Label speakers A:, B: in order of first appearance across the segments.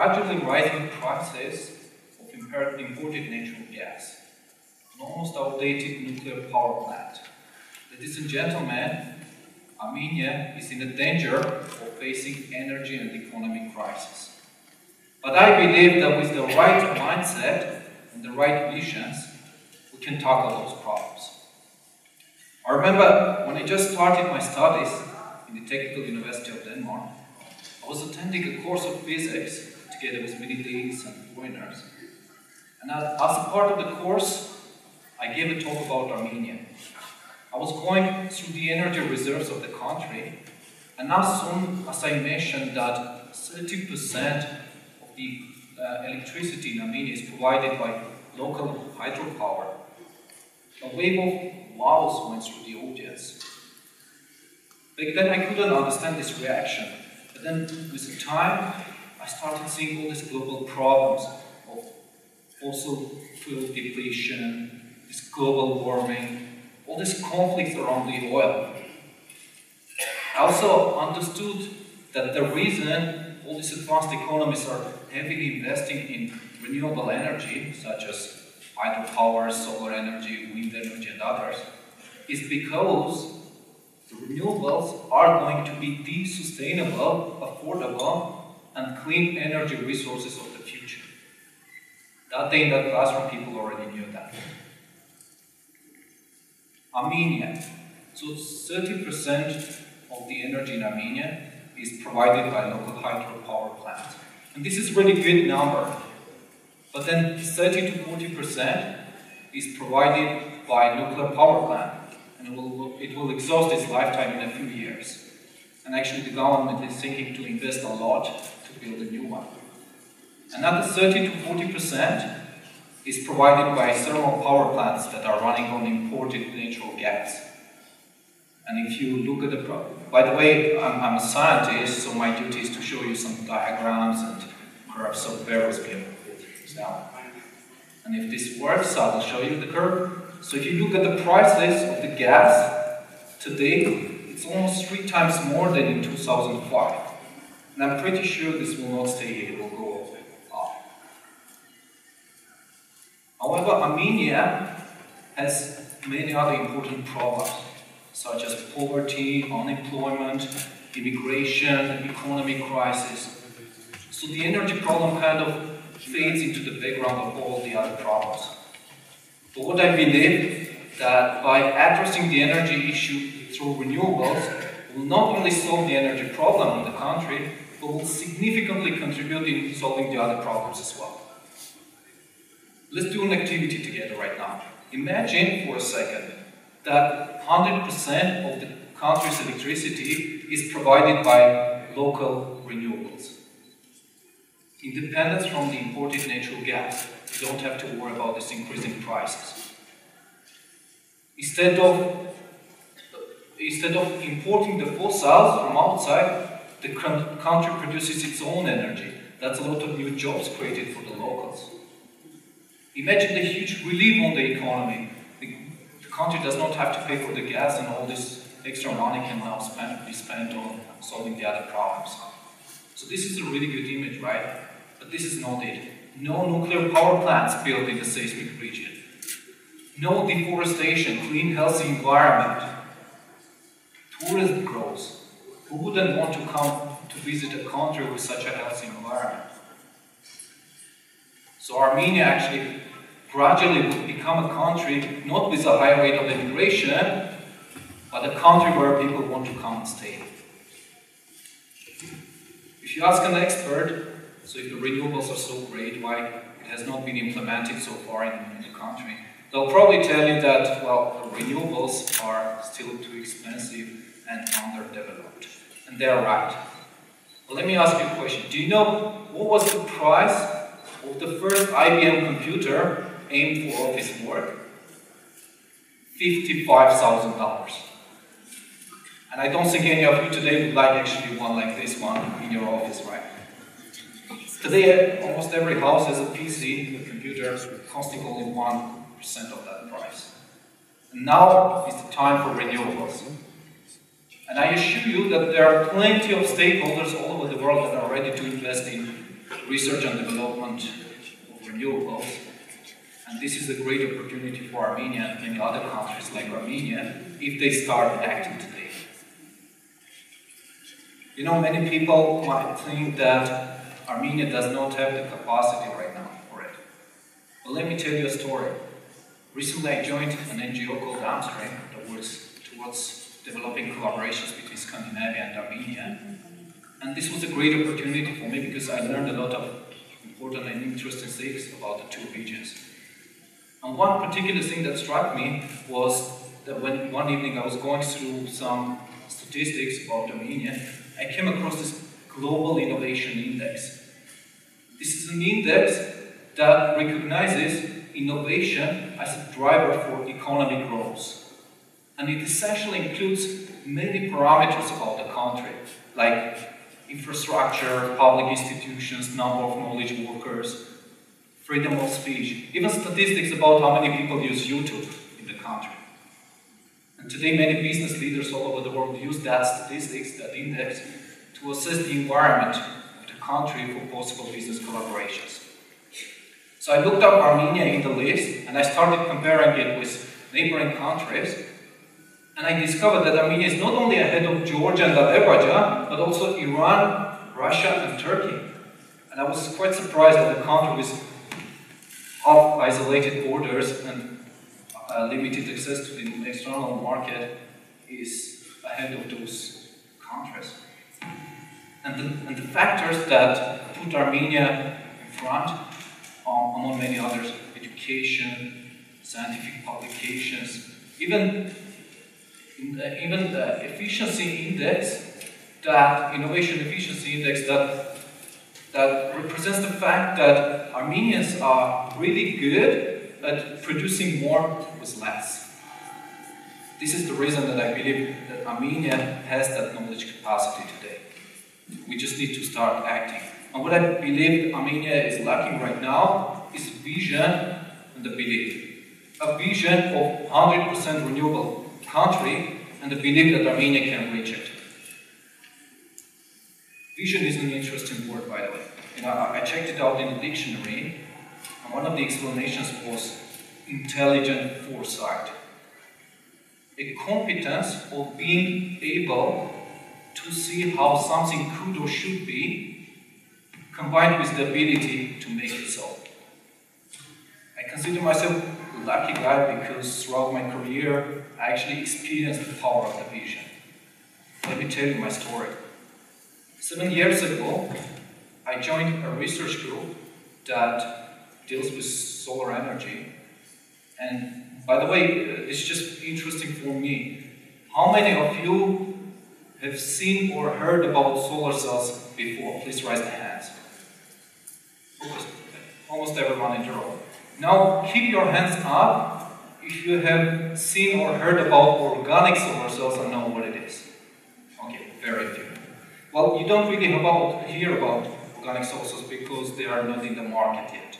A: gradually rising prices of imported natural gas, an almost outdated nuclear power plant. Ladies and gentlemen, Armenia is in a danger of facing energy and economic crisis. But I believe that with the right mindset and the right visions, we can tackle those problems. I remember when I just started my studies in the Technical University of Denmark, I was attending a course of physics together with many Danes and foreigners. And as, as a part of the course, I gave a talk about Armenia. I was going through the energy reserves of the country, and as soon as I mentioned that 30% of the uh, electricity in Armenia is provided by local hydropower, a wave of wows went through the audience. Back then I couldn't understand this reaction, but then with the time I started seeing all these global problems of fossil fuel depletion, this global warming, all these conflicts around the oil. I also understood that the reason all these advanced economies are heavily investing in renewable energy, such as hydropower, solar energy, wind energy, and others, is because the renewables are going to be the sustainable, affordable, and clean energy resources of the future. That day in that classroom, people already knew that. Armenia. So 30% of the energy in Armenia is provided by local hydropower plants. And this is really good number. But then 30 to 40% is provided by nuclear power plant. And it will, it will exhaust its lifetime in a few years. And actually the government is thinking to invest a lot to build a new one. Another 30 to 40% is provided by thermal power plants that are running on imported natural gas. And if you look at the, by the way, I'm, I'm, a scientist, so my duty is to show you some diagrams and perhaps some various me now. And if this works, I will show you the curve. So if you look at the prices of the gas today, it's almost three times more than in 2005. And I'm pretty sure this will not stay here, it will go up. Ah. However, Armenia has many other important problems such as poverty, unemployment, immigration, economic crisis. So the energy problem kind of fades into the background of all the other problems. But what I believe that by addressing the energy issue through renewables will not only solve the energy problem in the country, but will significantly contribute in solving the other problems as well. Let's do an activity together right now. Imagine for a second that 100% of the country's electricity is provided by local renewables. Independence from the imported natural gas, you don't have to worry about this increasing prices. Instead of instead of importing the fossils from outside, the country produces its own energy. That's a lot of new jobs created for the locals. Imagine the huge relief on the economy The country does not have to pay for the gas and all this extra money can now spend, be spent on solving the other problems. So this is a really good image, right? But this is not it. No nuclear power plants built in the seismic region. No deforestation, clean, healthy environment. Tourism growth. Who wouldn't want to come to visit a country with such a healthy environment? So Armenia actually gradually would become a country not with a high rate of immigration, but a country where people want to come and stay. If you ask an expert, so if the renewables are so great, why it has not been implemented so far in, in the country, they'll probably tell you that, well, the renewables are still too expensive and underdeveloped. And they're right. But let me ask you a question. Do you know what was the price of the first IBM computer aimed for office work, $55,000. And I don't think any of you today would like actually one like this one in your office, right? Today, almost every house has a PC, a computer, costing only 1% of that price. And now is the time for renewables. And I assure you that there are plenty of stakeholders all over the world that are ready to invest in research and development of renewables. And this is a great opportunity for Armenia and many other countries like Armenia if they start acting today. You know, many people might think that Armenia does not have the capacity right now for it. But let me tell you a story. Recently, I joined an NGO called Amstream that works towards developing collaborations between Scandinavia and Armenia. And this was a great opportunity for me because I learned a lot of important and interesting things about the two regions. And one particular thing that struck me was that when one evening I was going through some statistics about Armenia, I came across this Global Innovation Index. This is an index that recognizes innovation as a driver for economic growth. And it essentially includes many parameters about the country, like infrastructure, public institutions, number of knowledge workers, freedom of speech, even statistics about how many people use YouTube in the country. And today many business leaders all over the world use that statistics, that index, to assess the environment of the country for possible business collaborations. So I looked up Armenia in the list and I started comparing it with neighboring countries. And I discovered that Armenia is not only ahead of Georgia and Azerbaijan, but also Iran, Russia, and Turkey. And I was quite surprised that a country with half isolated borders and uh, limited access to the external market is ahead of those countries. And the, and the factors that put Armenia in front um, among many others, education, scientific publications, even, the, even the efficiency index, that innovation efficiency index that, that represents the fact that Armenians are really good at producing more with less. This is the reason that I believe that Armenia has that knowledge capacity today. We just need to start acting. And what I believe Armenia is lacking right now is vision and the belief. A vision of 100% renewable country and the belief that Armenia can reach it. Vision is an interesting word, by the way. And I, I checked it out in the dictionary, and one of the explanations was intelligent foresight. A competence of being able to see how something could or should be combined with the ability to make it so. I consider myself lucky guy because throughout my career, I actually experienced the power of the vision. Let me tell you my story. Seven years ago, I joined a research group that deals with solar energy. And by the way, uh, it's just interesting for me. How many of you have seen or heard about solar cells before? Please raise the hands almost everyone in Europe. Now keep your hands up if you have seen or heard about organic solar cells and know what it is. Okay, very few. Well, you don't really about, hear about organic solar cells because they are not in the market yet.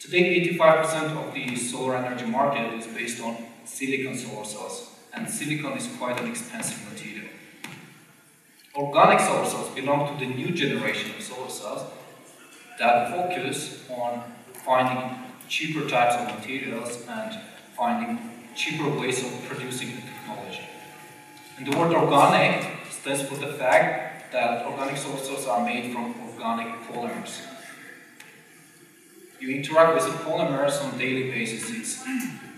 A: Today, 85% of the solar energy market is based on silicon solar cells, and silicon is quite an expensive material. Organic solar cells belong to the new generation of solar cells, that focus on finding cheaper types of materials and finding cheaper ways of producing the technology. And the word organic stands for the fact that organic sources are made from organic polymers. You interact with the polymers on a daily basis. It's,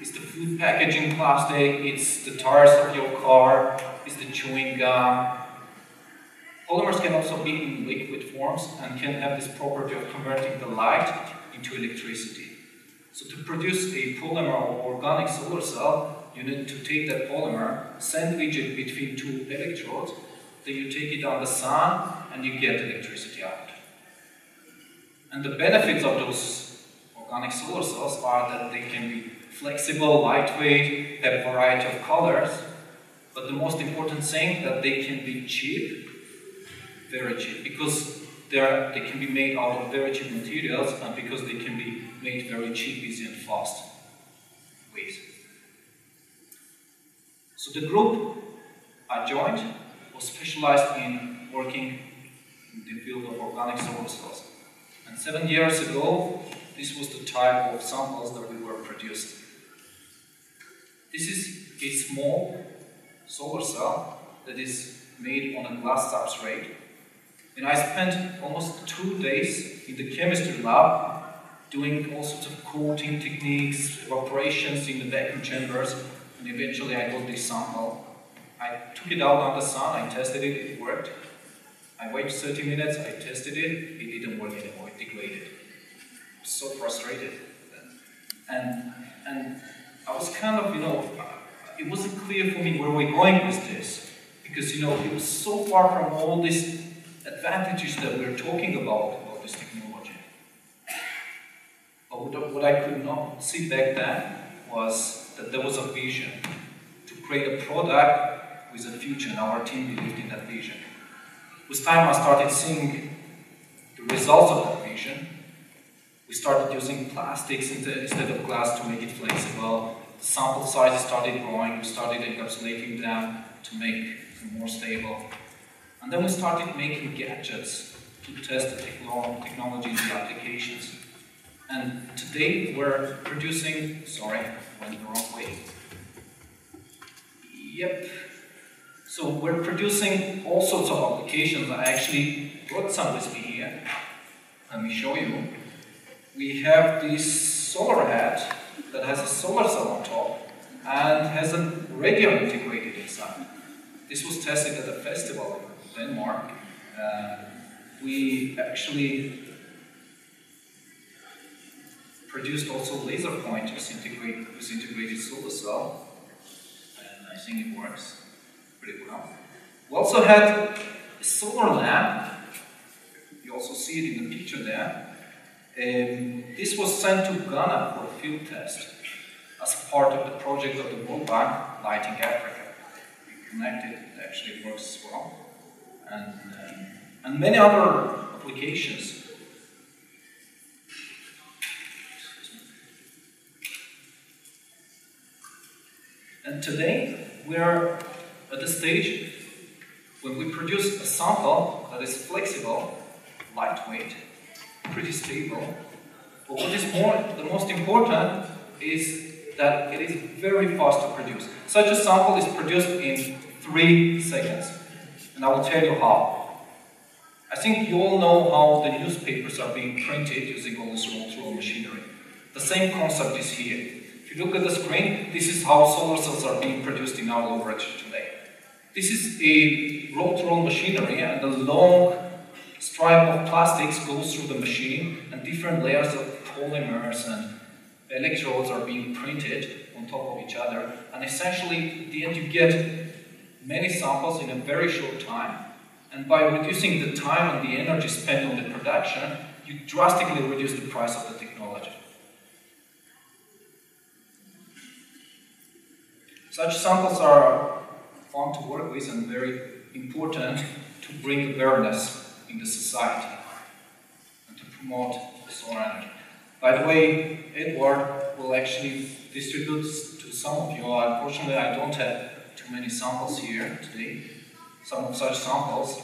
A: it's the food packaging plastic, it's the tires of your car, it's the chewing gum, Polymers can also be in liquid forms and can have this property of converting the light into electricity. So to produce a polymer or organic solar cell, you need to take that polymer, sandwich it between two electrodes, then you take it on the sun and you get electricity out. And the benefits of those organic solar cells are that they can be flexible, lightweight, have a variety of colors, but the most important thing that they can be cheap very cheap because they, are, they can be made out of very cheap materials and because they can be made very cheap, easy and fast ways. So the group I joined was specialized in working in the field of organic solar cells. And seven years ago, this was the type of samples that we were producing. This is a small solar cell that is made on a glass substrate. And I spent almost two days in the chemistry lab doing all sorts of coating techniques, operations in the vacuum chambers, and eventually I got this sample. I took it out on the sun, I tested it, it worked. I waited 30 minutes, I tested it, it didn't work anymore, it degraded. I was so frustrated. And, and I was kind of, you know, it wasn't clear for me where we're going with this. Because, you know, it was so far from all these advantages that we're talking about, about this technology. What I could not see back then was that there was a vision to create a product with a future, and our team believed in that vision. With time, I started seeing the results of that vision. We started using plastics instead of glass to make it flexible. The sample sizes started growing. We started encapsulating them to make them more stable. And then we started making gadgets to test the technology and the applications. And today we're producing, sorry, went the wrong way. Yep. So we're producing all sorts of applications. I actually brought some with me here. Let me show you. We have this solar hat that has a solar cell on top and has a radio integrated inside. This was tested at a festival in Denmark. Uh, we actually produced also laser pointers with integrated solar cell, and I think it works pretty well. We also had a solar lamp. You also see it in the picture there. Um, this was sent to Ghana for a field test as part of the project of the World Bank Lighting Africa. We connected, it actually works well. And, um, and many other applications. And today we are at the stage when we produce a sample that is flexible, lightweight, pretty stable. But what is more, the most important is that it is very fast to produce. Such a sample is produced in three seconds. And I will tell you how. I think you all know how the newspapers are being printed using all this roll-through machinery. The same concept is here. If you look at the screen, this is how solar cells are being produced in our laboratory today. This is a roll-to-roll machinery and a long stripe of plastics goes through the machine and different layers of polymers and electrodes are being printed on top of each other. And essentially, at the end, you get many samples in a very short time. And by reducing the time and the energy spent on the production, you drastically reduce the price of the technology. Such samples are fun to work with and very important to bring awareness in the society and to promote solar energy. By the way, Edward will actually distribute to some of you. Unfortunately, I don't have too many samples here today, some of such samples.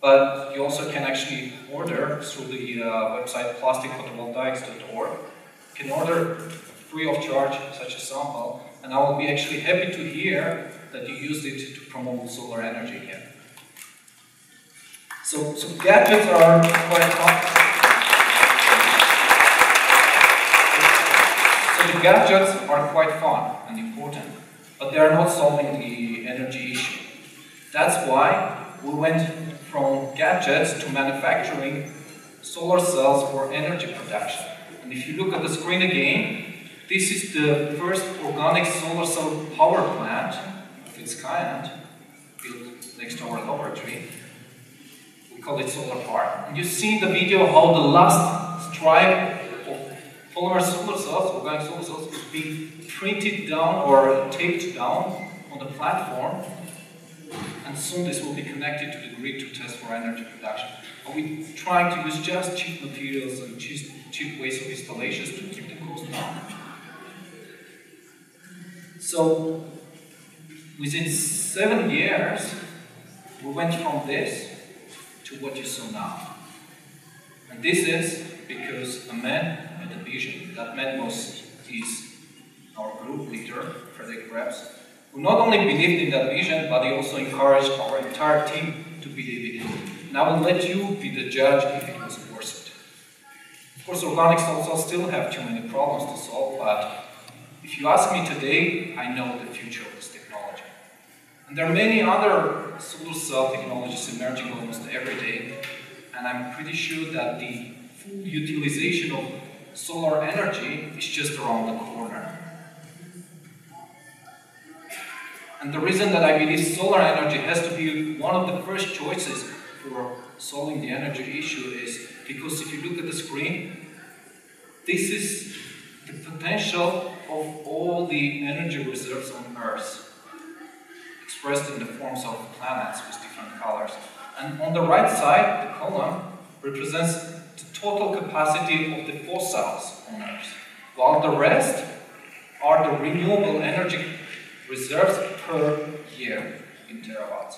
A: But you also can actually order through the uh, website plasticphotovoltaics.org. You can order free of charge such a sample, and I will be actually happy to hear that you used it to promote solar energy here. So, so gadgets are quite fun. So the gadgets are quite fun and important, but they are not solving the energy issue. That's why we went from gadgets to manufacturing solar cells for energy production. And if you look at the screen again, this is the first organic solar cell power plant of its kind, built next to our laboratory We call it solar park. And you see in the video how the last stripe of polymer solar cells, organic solar cells, is being printed down or taped down on the platform. And soon this will be connected to the grid to test for energy production. Are we trying to use just cheap materials and cheap, cheap ways of installations to keep the cost down? So, within seven years, we went from this to what you saw now. And this is because a man had a vision. That man was his our group leader, Frederik Krebs, who not only believed in that vision, but he also encouraged our entire team to believe in it. And I will let you be the judge if it was worth it. Of course, organics also still have too many problems to solve, but if you ask me today, I know the future of this technology. And there are many other solar cell technologies emerging almost every day, and I'm pretty sure that the full utilization of solar energy is just around the corner. And the reason that I believe solar energy has to be one of the first choices for solving the energy issue is because if you look at the screen, this is the potential of all the energy reserves on Earth, expressed in the forms of planets with different colors. And on the right side, the column represents the total capacity of the fossils on Earth, while the rest are the renewable energy reserves per year in terawatts.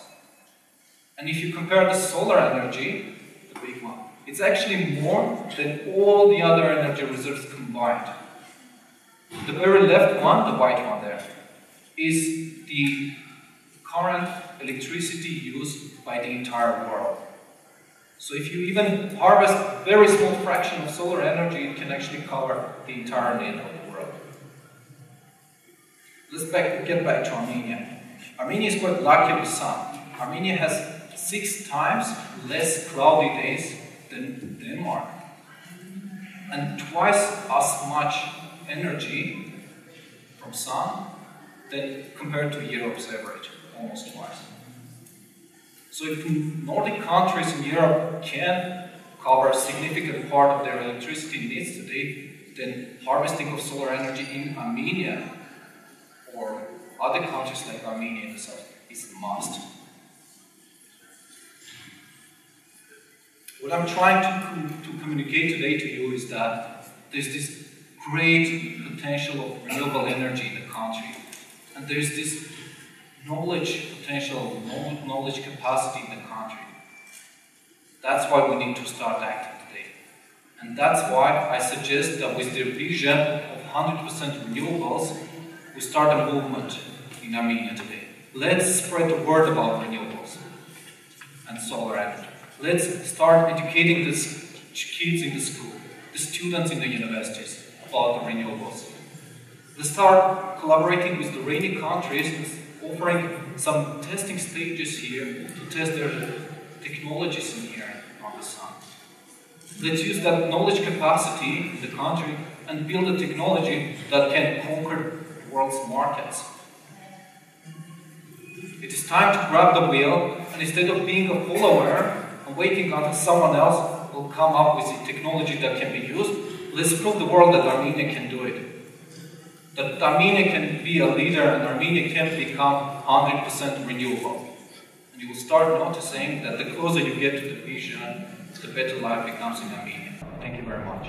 A: And if you compare the solar energy, the big one, it's actually more than all the other energy reserves combined. The very left one, the white one there, is the current electricity used by the entire world. So if you even harvest a very small fraction of solar energy, it can actually cover the entire need of the world. Let's back, get back to Armenia. Armenia is quite lucky with sun. Armenia has six times less cloudy days than Denmark. And twice as much energy from sun than compared to Europe's average, almost twice. So if Nordic countries in Europe can cover a significant part of their electricity needs today, then harvesting of solar energy in Armenia or other countries like Armenia in the south is a must. What I'm trying to, to communicate today to you is that there's this great potential of renewable energy in the country. And there's this knowledge potential, knowledge capacity in the country. That's why we need to start acting today. And that's why I suggest that with the vision of 100% renewables, we start a movement in Armenia today. Let's spread the word about renewables and solar energy. Let's start educating the kids in the school, the students in the universities the renewables. Start collaborating with the rainy countries, offering some testing stages here to test their technologies in here on the sun. Let's use that knowledge capacity in the country and build a technology that can conquer the world's markets. It is time to grab the wheel and instead of being a follower and waiting until someone else will come up with the technology that can be used, let's prove the world that Armenia can do it. That Armenia can be a leader and Armenia can become 100% renewable. And you will start noticing that the closer you get to the vision, the better life becomes in Armenia. Thank you very much.